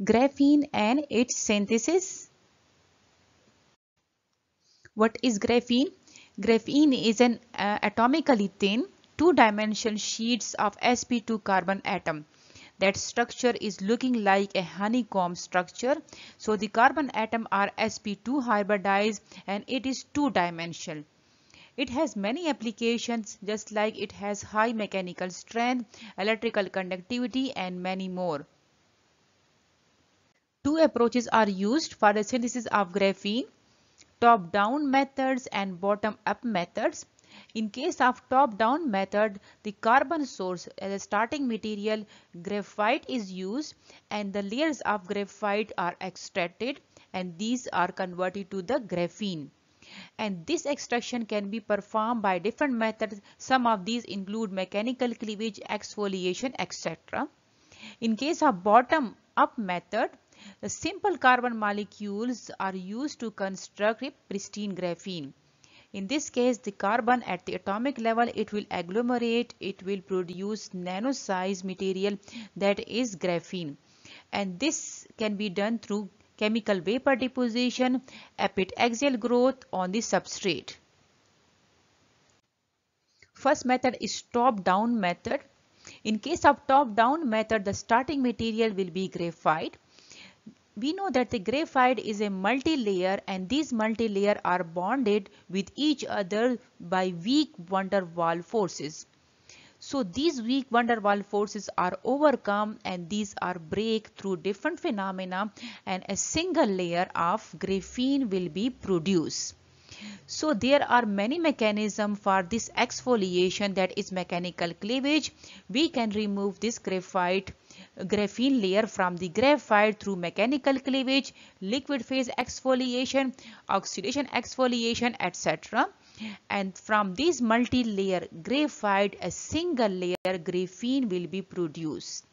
Graphene and its synthesis. What is graphene? Graphene is an uh, atomically thin two-dimensional sheets of sp2 carbon atom. That structure is looking like a honeycomb structure. So the carbon atom are sp2 hybridized and it is two-dimensional. It has many applications just like it has high mechanical strength, electrical conductivity and many more. Approaches are used for the synthesis of graphene, top-down methods and bottom-up methods. In case of top-down method, the carbon source as a starting material graphite is used and the layers of graphite are extracted and these are converted to the graphene. And this extraction can be performed by different methods. Some of these include mechanical cleavage, exfoliation, etc. In case of bottom-up method, the simple carbon molecules are used to construct pristine graphene. In this case, the carbon at the atomic level, it will agglomerate, it will produce nano-size material that is graphene. And this can be done through chemical vapor deposition, epitaxial growth on the substrate. First method is top-down method. In case of top-down method, the starting material will be graphite we know that the graphite is a multi-layer and these multi-layer are bonded with each other by weak van der Waals forces. So these weak van der Waals forces are overcome and these are break through different phenomena and a single layer of graphene will be produced. So there are many mechanisms for this exfoliation that is mechanical cleavage. We can remove this graphite graphene layer from the graphite through mechanical cleavage, liquid phase exfoliation, oxidation exfoliation, etc. And from this multi-layer graphite, a single layer graphene will be produced.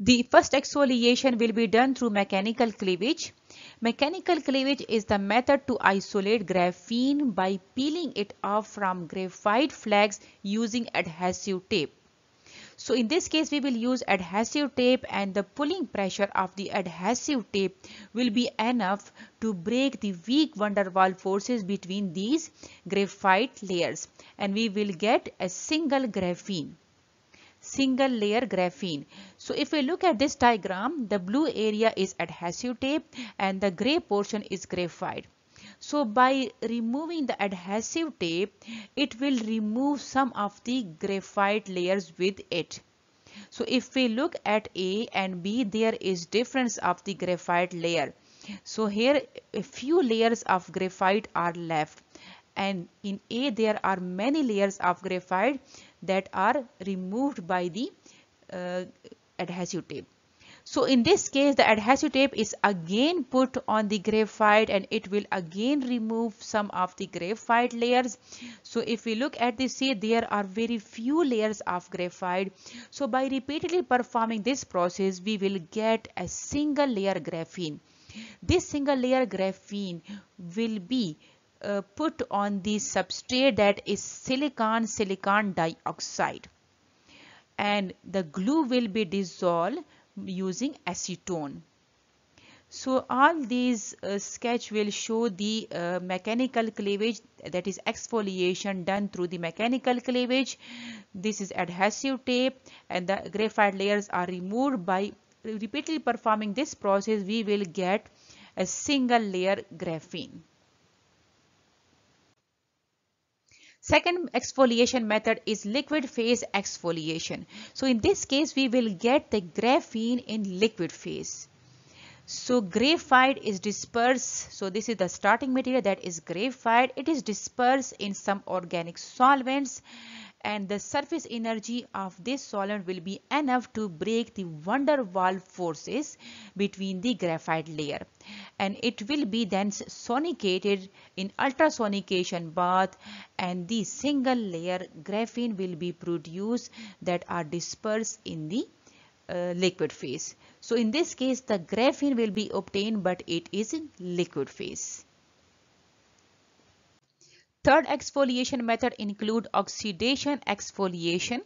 The first exfoliation will be done through mechanical cleavage. Mechanical cleavage is the method to isolate graphene by peeling it off from graphite flakes using adhesive tape. So in this case we will use adhesive tape and the pulling pressure of the adhesive tape will be enough to break the weak van der Waals forces between these graphite layers and we will get a single graphene single layer graphene. So if we look at this diagram, the blue area is adhesive tape and the gray portion is graphite. So by removing the adhesive tape, it will remove some of the graphite layers with it. So if we look at A and B, there is difference of the graphite layer. So here a few layers of graphite are left and in A there are many layers of graphite that are removed by the uh, adhesive tape. So in this case the adhesive tape is again put on the graphite and it will again remove some of the graphite layers. So if we look at this see there are very few layers of graphite. So by repeatedly performing this process we will get a single layer graphene. This single layer graphene will be uh, put on the substrate that is silicon silicon dioxide and the glue will be dissolved using acetone. So all these uh, sketch will show the uh, mechanical cleavage that is exfoliation done through the mechanical cleavage. This is adhesive tape and the graphite layers are removed by repeatedly performing this process we will get a single layer graphene. Second exfoliation method is liquid phase exfoliation. So in this case, we will get the graphene in liquid phase. So graphite is dispersed. So this is the starting material that is graphite. It is dispersed in some organic solvents and the surface energy of this solvent will be enough to break the van der Waals forces between the graphite layer and it will be then sonicated in ultrasonication bath and the single layer graphene will be produced that are dispersed in the uh, liquid phase. So in this case the graphene will be obtained but it is in liquid phase. Third exfoliation method include oxidation exfoliation.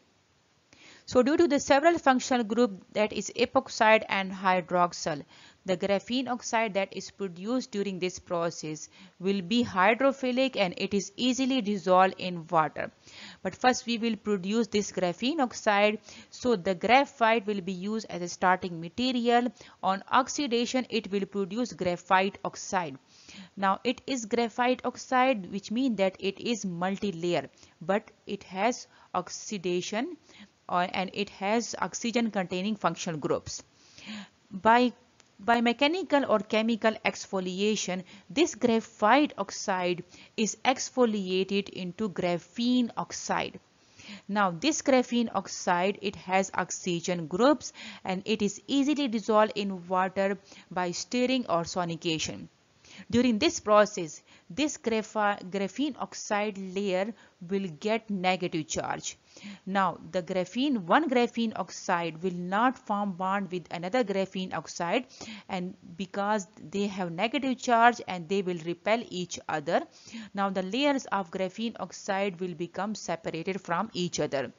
So due to the several functional group that is epoxide and hydroxyl, the graphene oxide that is produced during this process will be hydrophilic and it is easily dissolved in water. But first we will produce this graphene oxide. So the graphite will be used as a starting material. On oxidation it will produce graphite oxide. Now it is graphite oxide which means that it is multi-layer but it has oxidation uh, and it has oxygen containing functional groups. By by mechanical or chemical exfoliation, this graphite oxide is exfoliated into graphene oxide. Now this graphene oxide, it has oxygen groups and it is easily dissolved in water by stirring or sonication. During this process, this graphene oxide layer will get negative charge. Now the graphene, one graphene oxide will not form bond with another graphene oxide and because they have negative charge and they will repel each other. Now the layers of graphene oxide will become separated from each other.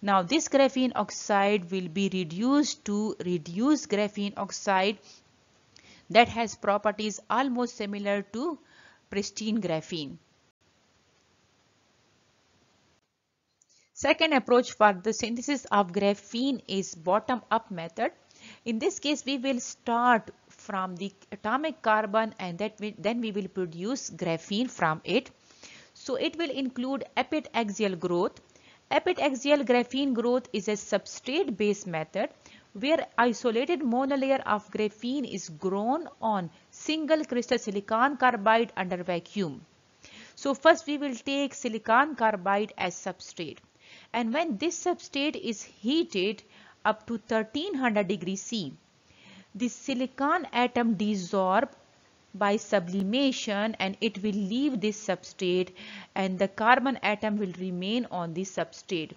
Now this graphene oxide will be reduced to reduced graphene oxide that has properties almost similar to pristine graphene. Second approach for the synthesis of graphene is bottom-up method. In this case, we will start from the atomic carbon and that we, then we will produce graphene from it. So it will include epitaxial growth. Epitaxial graphene growth is a substrate-based method where isolated monolayer of graphene is grown on single crystal silicon carbide under vacuum. So first we will take silicon carbide as substrate and when this substrate is heated up to 1300 degrees C, the silicon atom dissolve by sublimation and it will leave this substrate and the carbon atom will remain on the substrate.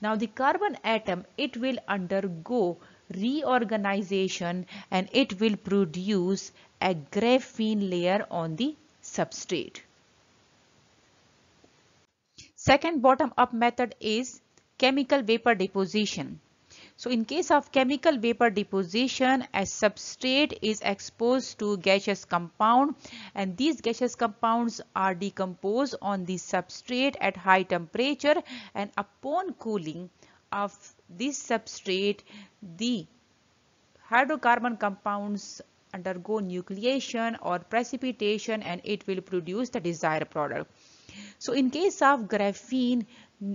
Now the carbon atom, it will undergo reorganization and it will produce a graphene layer on the substrate. Second bottom up method is chemical vapor deposition. So in case of chemical vapor deposition, a substrate is exposed to gaseous compound and these gaseous compounds are decomposed on the substrate at high temperature and upon cooling of this substrate, the hydrocarbon compounds undergo nucleation or precipitation and it will produce the desired product. So in case of graphene,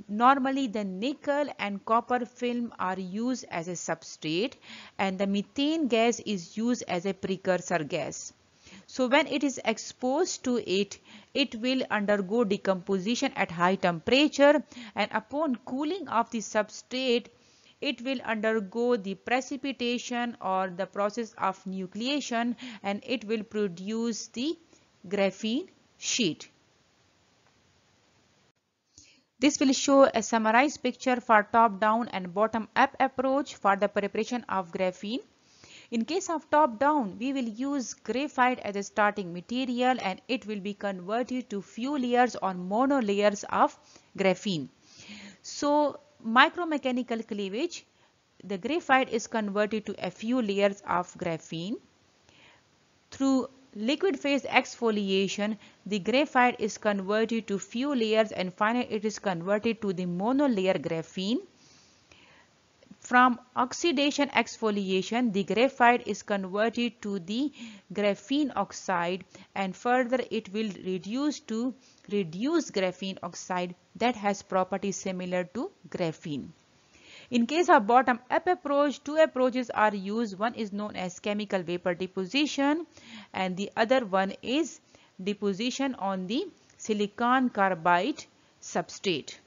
normally the nickel and copper film are used as a substrate and the methane gas is used as a precursor gas. So when it is exposed to it, it will undergo decomposition at high temperature and upon cooling of the substrate, it will undergo the precipitation or the process of nucleation and it will produce the graphene sheet. This will show a summarized picture for top-down and bottom-up approach for the preparation of graphene. In case of top-down, we will use graphite as a starting material and it will be converted to few layers or mono layers of graphene. So micromechanical cleavage, the graphite is converted to a few layers of graphene. Through liquid phase exfoliation, the graphite is converted to few layers and finally it is converted to the monolayer graphene. From oxidation exfoliation, the graphite is converted to the graphene oxide and further it will reduce to reduced graphene oxide that has properties similar to graphene. In case of bottom up approach, two approaches are used. One is known as chemical vapor deposition and the other one is deposition on the silicon carbide substrate.